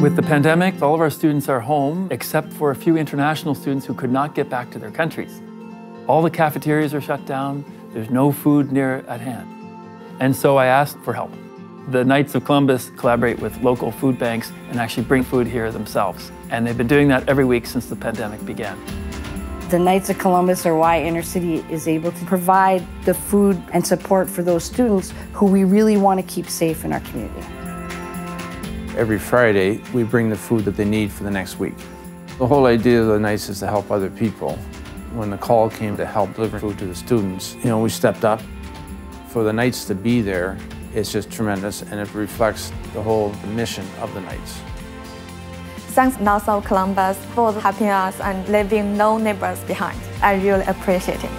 With the pandemic, all of our students are home except for a few international students who could not get back to their countries. All the cafeterias are shut down, there's no food near at hand. And so I asked for help. The Knights of Columbus collaborate with local food banks and actually bring food here themselves. And they've been doing that every week since the pandemic began. The Knights of Columbus or why Inner City, is able to provide the food and support for those students who we really want to keep safe in our community. Every Friday, we bring the food that they need for the next week. The whole idea of the Knights is to help other people. When the call came to help deliver food to the students, you know, we stepped up. For the Knights to be there, it's just tremendous and it reflects the whole mission of the Knights. Thanks Knights of Columbus for helping us and leaving no neighbors behind. I really appreciate it.